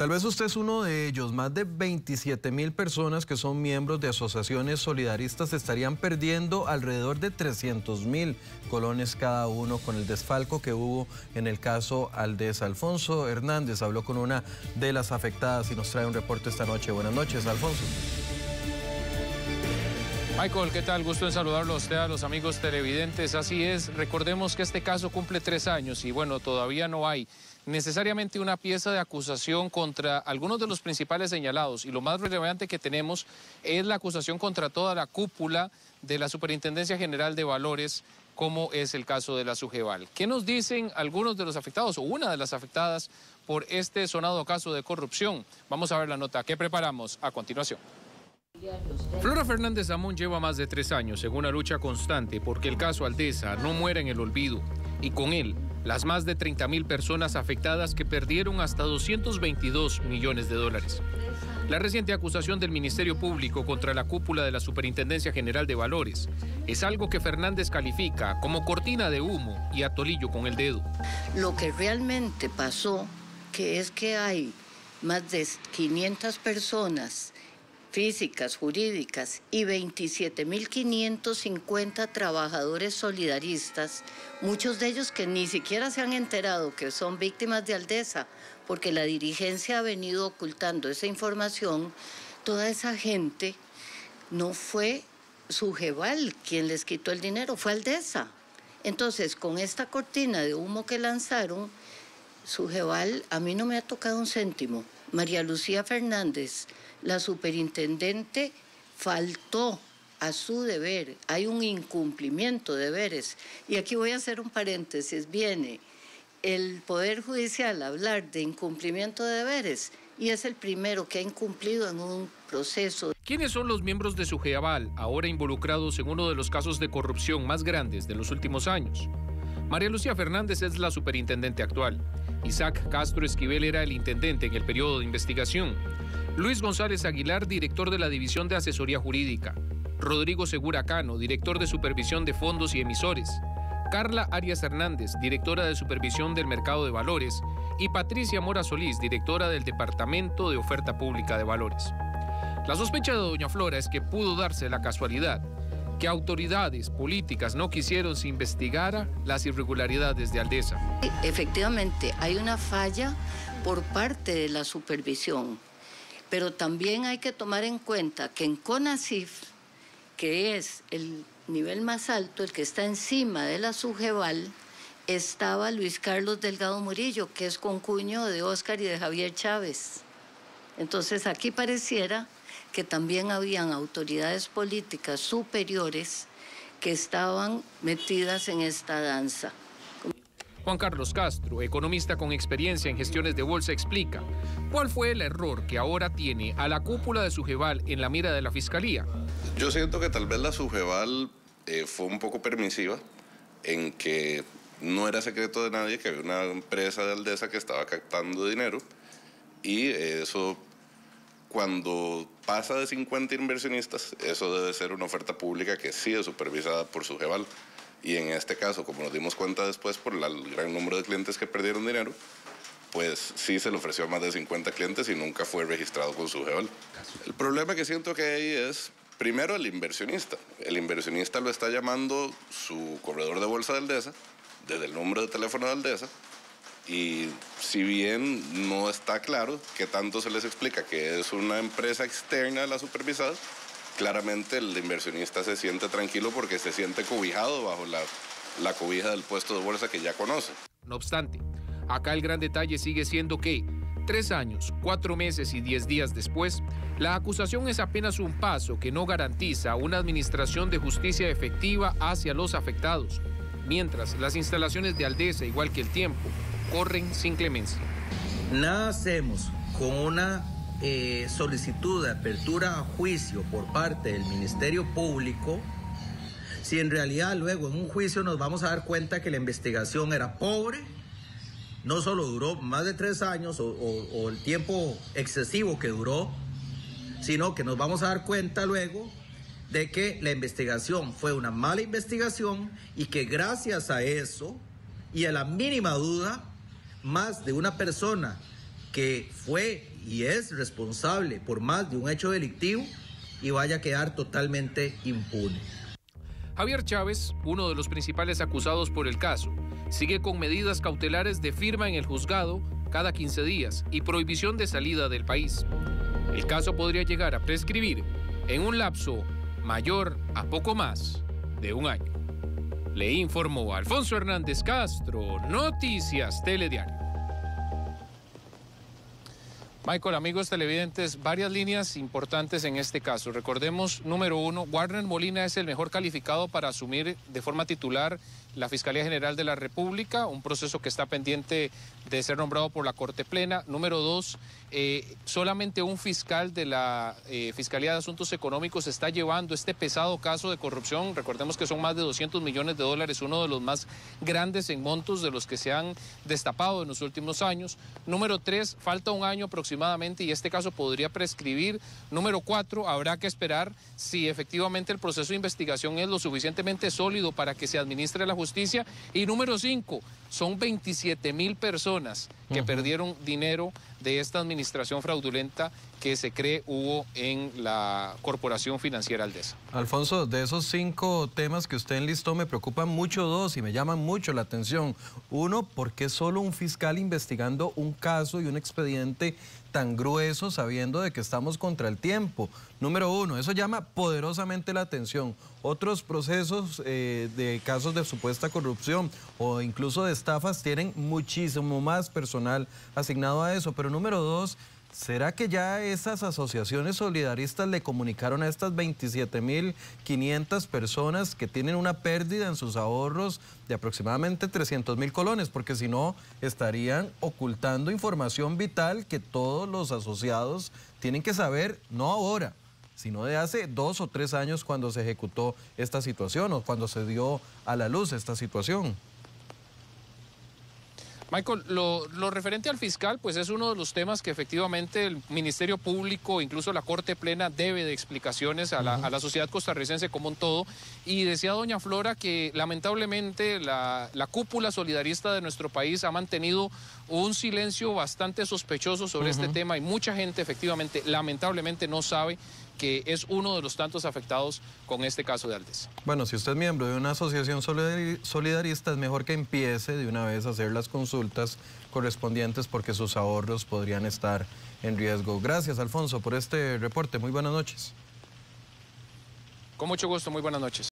Tal vez usted es uno de ellos. Más de 27 mil personas que son miembros de asociaciones solidaristas estarían perdiendo alrededor de 300 mil colones cada uno con el desfalco que hubo en el caso Aldez. Alfonso Hernández habló con una de las afectadas y nos trae un reporte esta noche. Buenas noches, Alfonso. Michael, ¿qué tal? Gusto en saludarlo a usted, a los amigos televidentes. Así es, recordemos que este caso cumple tres años y bueno, todavía no hay necesariamente una pieza de acusación contra algunos de los principales señalados y lo más relevante que tenemos es la acusación contra toda la cúpula de la Superintendencia General de Valores como es el caso de la Sujeval. ¿Qué nos dicen algunos de los afectados o una de las afectadas por este sonado caso de corrupción? Vamos a ver la nota que preparamos a continuación. Flora Fernández Amón lleva más de tres años en una lucha constante porque el caso Aldesa no muera en el olvido y con él las más de 30 mil personas afectadas que perdieron hasta 222 millones de dólares. La reciente acusación del Ministerio Público contra la cúpula de la Superintendencia General de Valores es algo que Fernández califica como cortina de humo y atolillo con el dedo. Lo que realmente pasó, que es que hay más de 500 personas físicas, jurídicas y 27.550 trabajadores solidaristas, muchos de ellos que ni siquiera se han enterado que son víctimas de Aldesa, porque la dirigencia ha venido ocultando esa información, toda esa gente no fue Sujeval quien les quitó el dinero, fue Aldesa. Entonces, con esta cortina de humo que lanzaron, Sujeval a mí no me ha tocado un céntimo. María Lucía Fernández la superintendente faltó a su deber, hay un incumplimiento de deberes. Y aquí voy a hacer un paréntesis, viene el Poder Judicial a hablar de incumplimiento de deberes y es el primero que ha incumplido en un proceso. ¿Quiénes son los miembros de su GEAVAL ahora involucrados en uno de los casos de corrupción más grandes de los últimos años? María Lucía Fernández es la superintendente actual. Isaac Castro Esquivel era el intendente en el periodo de investigación. Luis González Aguilar, director de la División de Asesoría Jurídica. Rodrigo Segura Cano, director de Supervisión de Fondos y Emisores. Carla Arias Hernández, directora de Supervisión del Mercado de Valores. Y Patricia Mora Solís, directora del Departamento de Oferta Pública de Valores. La sospecha de Doña Flora es que pudo darse la casualidad que autoridades políticas no quisieron se investigara las irregularidades de Aldesa. Efectivamente, hay una falla por parte de la supervisión, pero también hay que tomar en cuenta que en CONACIF, que es el nivel más alto, el que está encima de la Sujeval, estaba Luis Carlos Delgado Murillo, que es concuño de Óscar y de Javier Chávez. Entonces aquí pareciera que también habían autoridades políticas superiores que estaban metidas en esta danza. Juan Carlos Castro, economista con experiencia en gestiones de bolsa, explica cuál fue el error que ahora tiene a la cúpula de Sujeval en la mira de la Fiscalía. Yo siento que tal vez la Sujeval eh, fue un poco permisiva en que no era secreto de nadie que había una empresa de Aldesa que estaba captando dinero y eso cuando pasa de 50 inversionistas, eso debe ser una oferta pública que sí es supervisada por su Jeval. Y en este caso, como nos dimos cuenta después por el gran número de clientes que perdieron dinero, pues sí se le ofreció a más de 50 clientes y nunca fue registrado con su Jeval. El problema que siento que hay es, primero, el inversionista. El inversionista lo está llamando su corredor de bolsa de Aldesa, desde el número de teléfono de Aldesa, y si bien no está claro que tanto se les explica que es una empresa externa a la supervisada, claramente el inversionista se siente tranquilo porque se siente cobijado bajo la, la cobija del puesto de bolsa que ya conoce. No obstante, acá el gran detalle sigue siendo que tres años, cuatro meses y diez días después, la acusación es apenas un paso que no garantiza una administración de justicia efectiva hacia los afectados, mientras las instalaciones de Aldesa, igual que el tiempo, corren sin clemencia. Nada hacemos con una eh, solicitud de apertura a juicio por parte del Ministerio Público si en realidad luego en un juicio nos vamos a dar cuenta que la investigación era pobre, no solo duró más de tres años o, o el tiempo excesivo que duró, sino que nos vamos a dar cuenta luego de que la investigación fue una mala investigación y que gracias a eso y a la mínima duda más de una persona que fue y es responsable por más de un hecho delictivo y vaya a quedar totalmente impune. Javier Chávez, uno de los principales acusados por el caso, sigue con medidas cautelares de firma en el juzgado cada 15 días y prohibición de salida del país. El caso podría llegar a prescribir en un lapso mayor a poco más de un año. Le informó Alfonso Hernández Castro, Noticias Telediario. Michael, amigos televidentes, varias líneas importantes en este caso. Recordemos, número uno, Warner Molina es el mejor calificado para asumir de forma titular la Fiscalía General de la República, un proceso que está pendiente de ser nombrado por la Corte Plena. Número dos, eh, solamente un fiscal de la eh, Fiscalía de Asuntos Económicos está llevando este pesado caso de corrupción. Recordemos que son más de 200 millones de dólares, uno de los más grandes en montos de los que se han destapado en los últimos años. Número tres, falta un año aproximadamente y este caso podría prescribir. Número cuatro, habrá que esperar si efectivamente el proceso de investigación es lo suficientemente sólido para que se administre la justicia. Y número cinco, son 27 mil personas que perdieron dinero de esta administración fraudulenta que se cree hubo en la Corporación Financiera Aldesa. Alfonso, de esos cinco temas que usted enlistó, me preocupan mucho dos y me llaman mucho la atención. Uno, ¿por qué solo un fiscal investigando un caso y un expediente tan grueso sabiendo de que estamos contra el tiempo? Número uno, eso llama poderosamente la atención. Otros procesos eh, de casos de supuesta corrupción o incluso de estafas tienen muchísimo más personal asignado a eso. Pero número dos, ¿Será que ya esas asociaciones solidaristas le comunicaron a estas 27.500 personas que tienen una pérdida en sus ahorros de aproximadamente 300 mil colones? Porque si no, estarían ocultando información vital que todos los asociados tienen que saber, no ahora, sino de hace dos o tres años cuando se ejecutó esta situación o cuando se dio a la luz esta situación. Michael, lo, referente al fiscal, pues es uno de los temas que efectivamente el Ministerio Público, incluso la Corte Plena, debe de explicaciones a la, sociedad costarricense como un todo. Y decía doña Flora que lamentablemente la, cúpula solidarista de nuestro país ha mantenido un silencio bastante sospechoso sobre este tema y mucha gente efectivamente, lamentablemente, no sabe que es uno de los tantos afectados con este caso de Aldes. Bueno, si usted es miembro de una asociación solidarista, es mejor que empiece de una vez a hacer las consultas correspondientes porque sus ahorros podrían estar en riesgo. Gracias, Alfonso, por este reporte. Muy buenas noches. Con mucho gusto, muy buenas noches.